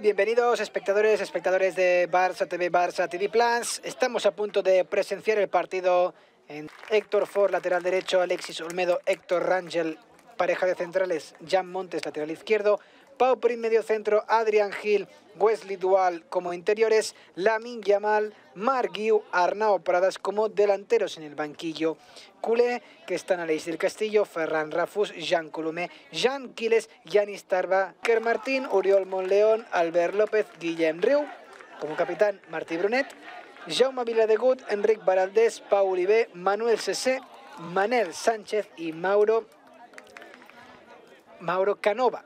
Bienvenidos espectadores, espectadores de Barça TV, Barça TV Plus. Estamos a punto de presenciar el partido en Héctor Ford, lateral derecho, Alexis Olmedo, Héctor Rangel, pareja de centrales, Jan Montes, lateral izquierdo, Pau Prim, medio centro, Adrian Gil, Wesley Dual como interiores, Lamin Yamal, Marc Guiu, Arnau Pradas como delanteros en el banquillo. Culé, que están Aleix del Castillo, Ferran Rafus, Jean Colomé, Jean Quiles, Yanis Tarba, Ker Martín, Oriol Monleón, Albert López, Guillem Riu, como capitán Martí Brunet, Jaume Viladegut, Enric Baraldés, Pau Uribe, Manuel Sesé, Manel Sánchez y Mauro, Mauro Canova.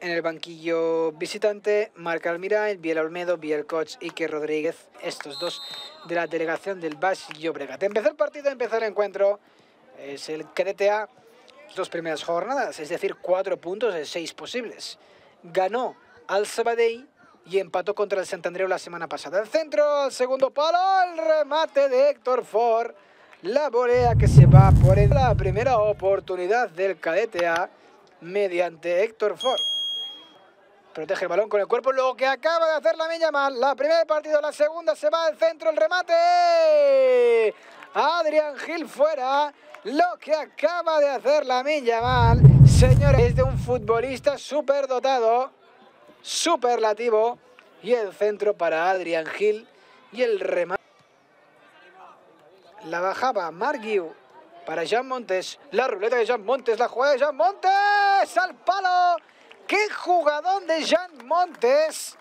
En el banquillo visitante, Marc Almirall, Biel Olmedo, Biel Coach, Ike Rodríguez, estos dos de la delegación del Baix Llobregat. Empezó el partido, empezó el encuentro, es el KDTA, dos primeras jornadas, es decir, cuatro puntos de seis posibles. Ganó al Sabadell y empató contra el Santandreu la semana pasada. El centro, el segundo palo, el remate de Héctor Ford, la volea que se va por la primera oportunidad del KDTA mediante Héctor Ford. Protege el balón con el cuerpo, lo que acaba de hacer la Miña Mal. La primera partido, la segunda se va al centro, el remate. Adrián Gil fuera. Lo que acaba de hacer la Miña Mal, señores, es de un futbolista súper dotado, superlativo. Y el centro para Adrián Gil y el remate. La bajaba Marguiu para Jean Montes. La ruleta de Jean Montes, la jugada de Jean Montes al palo. ¡Qué jugadón de Jean Montes!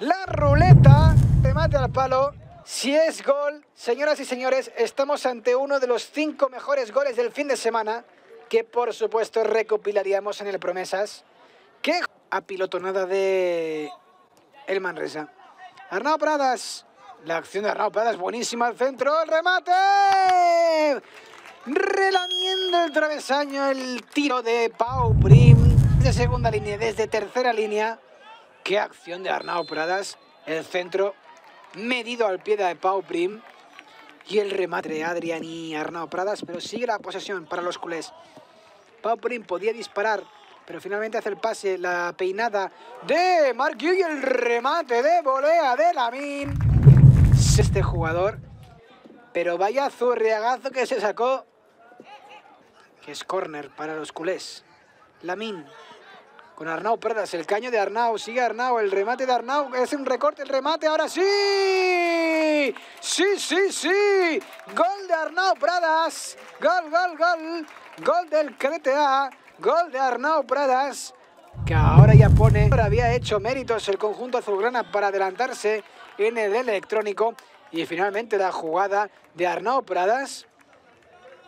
La ruleta, remate al palo. Si es gol, señoras y señores, estamos ante uno de los cinco mejores goles del fin de semana, que por supuesto recopilaríamos en el Promesas. ¡Qué apilotonada de el Manresa! Arnau Pradas, la acción de Arnau Pradas buenísima al centro, el remate. Relamiendo el travesaño, el tiro de Pau Prim de segunda línea, desde tercera línea. Qué acción de Arnau Pradas. El centro medido al pie de Pau Prim. Y el remate de Adrián y Arnau Pradas. Pero sigue la posesión para los culés. Pau Prim podía disparar. Pero finalmente hace el pase, la peinada de Mark y el remate de volea de Lamin. Este jugador. Pero vaya zurriagazo que se sacó. Que es córner para los culés. Lamin con Arnau Pradas, el caño de Arnau, sigue Arnau, el remate de Arnau, es un recorte, el remate, ahora sí, sí, sí, sí, gol de Arnau Pradas, gol, gol, gol, gol del CRTA, gol de Arnau Pradas, que ahora ya pone, ahora había hecho méritos el conjunto azulgrana para adelantarse en el electrónico. Y finalmente la jugada de Arnau Pradas.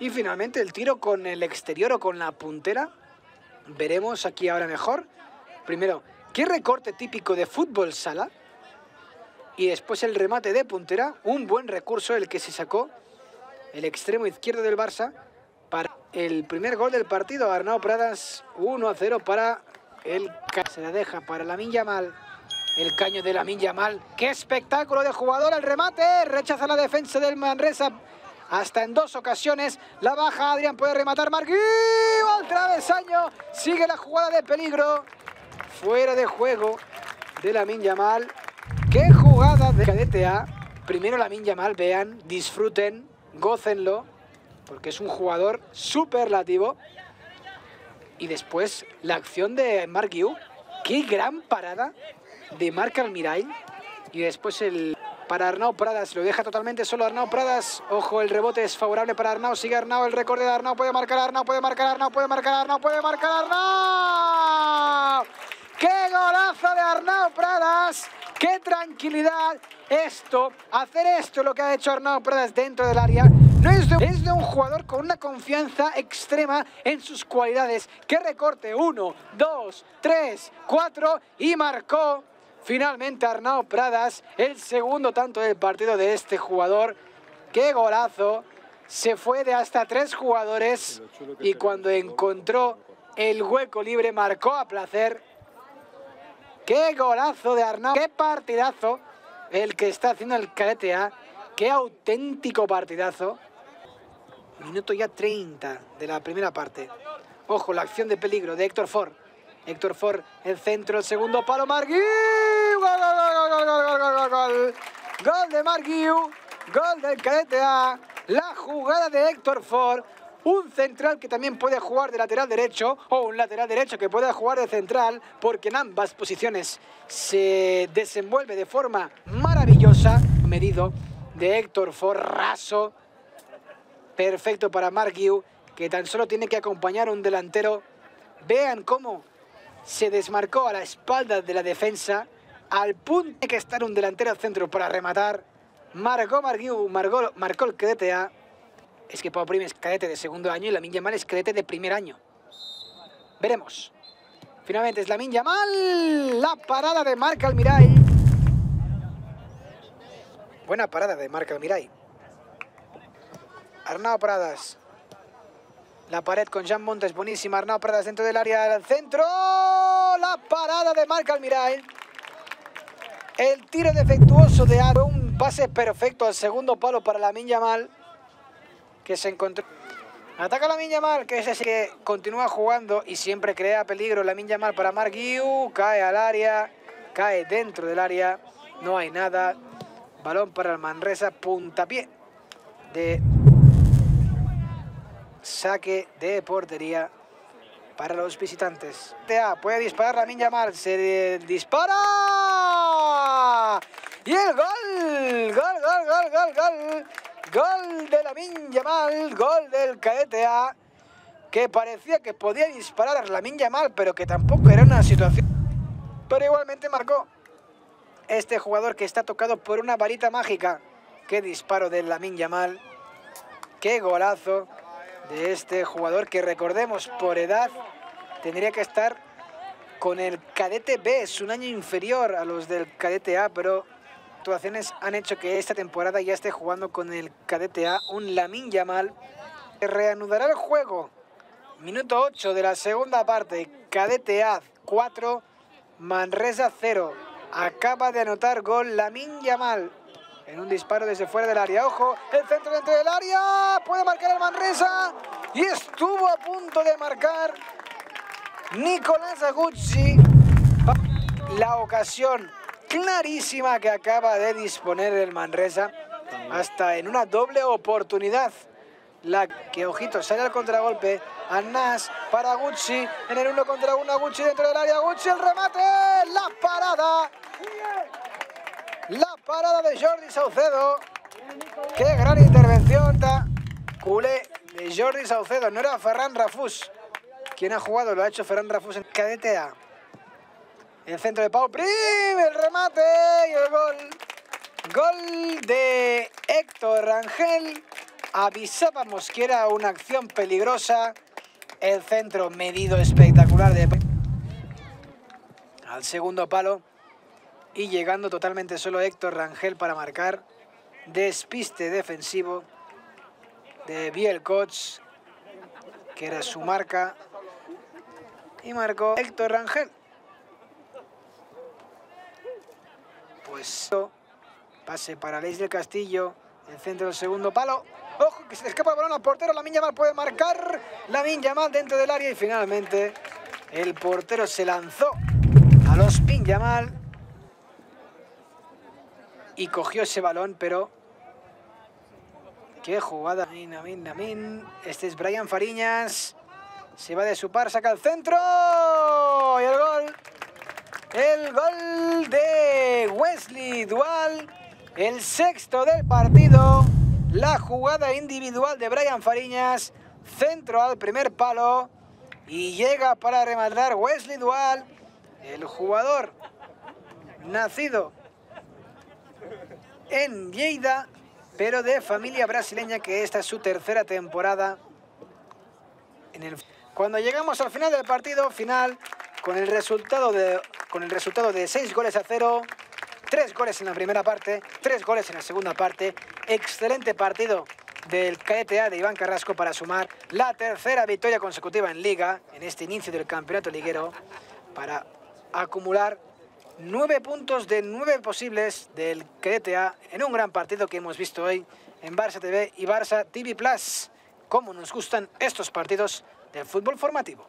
Y finalmente el tiro con el exterior o con la puntera veremos aquí ahora mejor. Primero, qué recorte típico de fútbol sala. Y después el remate de puntera, un buen recurso el que se sacó el extremo izquierdo del Barça para el primer gol del partido. Arnau Pradas 1 a 0 para el se la deja para la Mal. El caño de la Mal. ¡Qué espectáculo de jugador! El remate rechaza la defensa del Manresa hasta en dos ocasiones. La baja Adrián puede rematar Marquillo al travesaño. Sigue la jugada de peligro. Fuera de juego de la Yamal. ¡Qué jugada de cadete A! Primero la Yamal, vean, disfruten, gócenlo, porque es un jugador superlativo. Y después la acción de Mark ¡Qué gran parada de Marc Almiral! Y después el para Arnau Pradas. Lo deja totalmente solo Arnau Pradas. Ojo, el rebote es favorable para Arnau. Sigue Arnau, el recorte de Arnau. Puede marcar Arnau, puede marcar Arnau, puede marcar Arnau, puede marcar Arnau. ¡Qué golazo de Arnau Pradas! ¡Qué tranquilidad! Esto, hacer esto, lo que ha hecho Arnau Pradas dentro del área, no es de, es de un jugador con una confianza extrema en sus cualidades. ¡Qué recorte! Uno, dos, tres, cuatro y marcó Finalmente Arnau Pradas, el segundo tanto del partido de este jugador. ¡Qué golazo! Se fue de hasta tres jugadores y cuando encontró el hueco libre marcó a placer. ¡Qué golazo de Arnau! ¡Qué partidazo el que está haciendo el KTA! ¡Qué auténtico partidazo! Minuto ya 30 de la primera parte. Ojo, la acción de peligro de Héctor Ford. Héctor Ford, el centro, el segundo palo, Marguiu. Gol, gol, gol, gol, gol, gol, gol. De Marguiu, gol del cadete A. La jugada de Héctor Ford. Un central que también puede jugar de lateral derecho o un lateral derecho que pueda jugar de central porque en ambas posiciones se desenvuelve de forma maravillosa. Medido de Héctor Ford, raso, perfecto para Marguiu, que tan solo tiene que acompañar un delantero. Vean cómo se desmarcó a la espalda de la defensa, al punto de que estar un delantero centro para rematar. Marcó Marguiu, marcó, marcó el cadete A. Es que Pau Prim es cadete de segundo año y la Yamal es cadete de primer año. Veremos. Finalmente es la Yamal. La parada de Marc Almiray. Buena parada de Marc Almiray. Arnau Pradas. La pared con Jean Montes, buenísima. Arnau Pradas dentro del área del centro. Parada de Marc Almiray. El tiro defectuoso de Aro. Un pase perfecto al segundo palo para la Yamal. Que se encontró. Ataca la Yamal, que es ese que continúa jugando y siempre crea peligro. La Yamal para Mark Cae al área. Cae dentro del área. No hay nada. Balón para el Manresa. Puntapié de saque de portería para los visitantes. Puede disparar la Minja Mal, se dispara y el gol, gol, gol, gol, gol, gol, gol de la Minja Mal, gol del A que parecía que podía disparar la Minja Mal, pero que tampoco era una situación. Pero igualmente marcó este jugador que está tocado por una varita mágica. Qué disparo de la Minja Mal, qué golazo de este jugador que recordemos por edad tendría que estar con el cadete B, es un año inferior a los del cadete A, pero actuaciones han hecho que esta temporada ya esté jugando con el cadete A, un Lamin Yamal. Reanudará el juego, minuto 8 de la segunda parte, cadete A 4, Manresa 0. Acaba de anotar gol Lamin Yamal en un disparo desde fuera del área. Ojo, el centro dentro del área. Puede marcar el Manresa. Y estuvo a punto de marcar Nicolás Aguzzi. La ocasión clarísima que acaba de disponer el Manresa. Hasta en una doble oportunidad. La que, ojito, sale al contragolpe. Anas para Gucci. En el uno contra uno, Gucci dentro del área. Gucci el remate. La parada. La parada de Jordi Saucedo. Qué gran intervención ta culé de Jordi Saucedo. No era Ferran Rafus quien ha jugado, lo ha hecho Ferran Rafus en cadete A. El centro de Pau Prim, el remate y el gol. Gol de Héctor Rangel. Avisábamos que era una acción peligrosa. El centro medido espectacular de... Al segundo palo y llegando totalmente solo Héctor Rangel para marcar. Despiste defensivo de Biel Coach, que era su marca. Y marcó Héctor Rangel. Pues pase para Leis del Castillo, el centro del segundo palo. Ojo, que se escapa el balón al portero. La Yamal puede marcar. La Yamal dentro del área y finalmente el portero se lanzó a los Yamal y cogió ese balón, pero... ¡Qué jugada! Este es Brian Fariñas. Se va de su par, saca el centro. Y el gol. El gol de Wesley Dual. El sexto del partido. La jugada individual de Brian Fariñas. Centro al primer palo. Y llega para rematar Wesley Dual. El jugador nacido en Lleida, pero de familia brasileña que esta es su tercera temporada. Cuando llegamos al final del partido, final, con el resultado de, con el resultado de 6 goles a 0, 3 goles en la primera parte, 3 goles en la segunda parte, excelente partido del KTA de Iván Carrasco para sumar la tercera victoria consecutiva en Liga, en este inicio del campeonato liguero, para acumular Nueve puntos de nueve posibles del CTA en un gran partido que hemos visto hoy en Barça TV y Barça TV Plus. Cómo nos gustan estos partidos del fútbol formativo.